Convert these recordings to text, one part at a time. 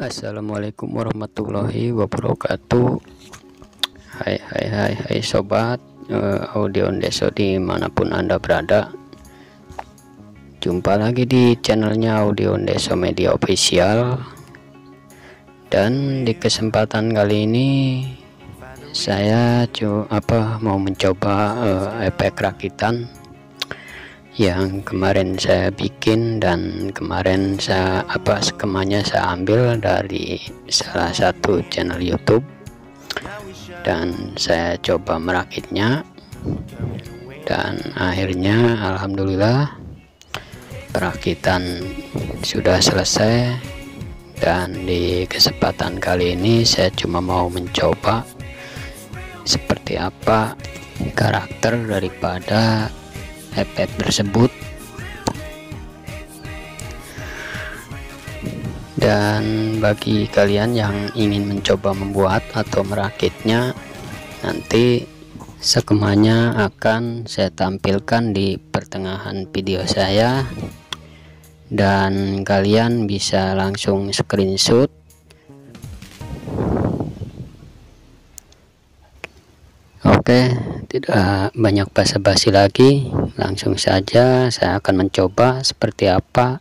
Assalamualaikum warahmatullahi wabarakatuh. Hai hai hai hai sobat uh, audio deso di mana pun anda berada. Jumpa lagi di channelnya audio deso media official. Dan di kesempatan kali ini Saya apa mau mencoba uh, efek rakitan yang kemarin saya bikin dan kemarin saya apa skemanya saya ambil dari salah satu channel YouTube. Dan saya coba merakitnya. Dan akhirnya Alhamdulillah perakitan sudah selesai. Dan di kesempatan kali ini saya cuma mau mencoba seperti apa karakter daripada efek tersebut. Dan bagi kalian yang ingin mencoba membuat atau merakitnya nanti skemanya akan saya tampilkan di pertengahan video saya. Dan kalian bisa langsung screenshot. Oke, tidak banyak basa-basi lagi, langsung saja saya akan mencoba seperti apa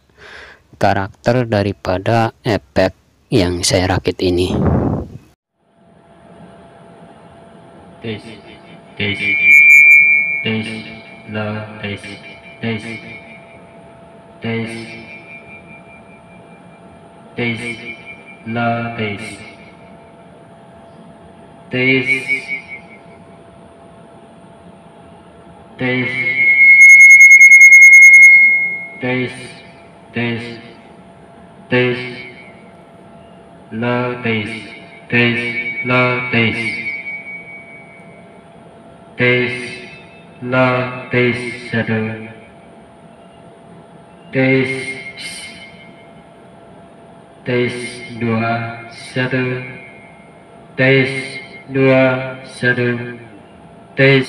karakter daripada efek yang saya rakit ini. Tes, tes, tes, la, tes, tes, tes, tes, la, tes, tes tes tes tes la tes tes la tes tes la tes satu tes tes dua satu tes dua satu tes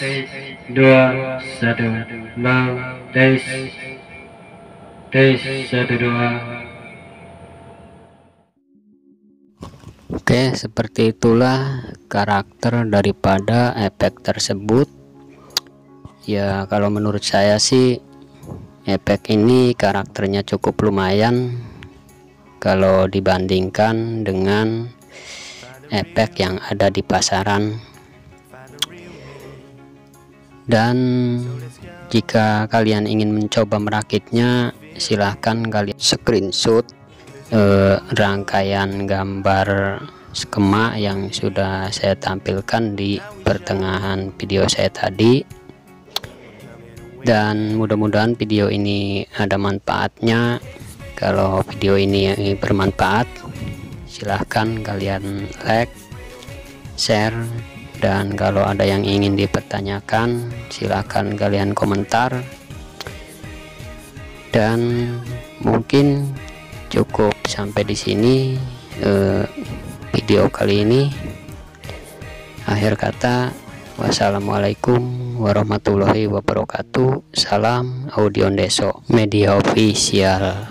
dua satu. Mau tes tes satu dua. Oke seperti itulah karakter daripada efek tersebut. Ya kalau menurut saya sih efek ini karakternya cukup lumayan kalau dibandingkan dengan efek yang ada di pasaran dan jika kalian ingin mencoba merakitnya silahkan kalian screenshot eh, rangkaian gambar skema yang sudah saya tampilkan di pertengahan video saya tadi. Dan mudah-mudahan video ini ada manfaatnya. Kalau video ini bermanfaat silahkan kalian like share dan kalau ada yang ingin dipertanyakan silahkan kalian komentar. Dan mungkin cukup sampai di sini eh, video kali ini. Akhir kata wassalamualaikum warahmatullahi wabarakatuh. Salam audio deso media official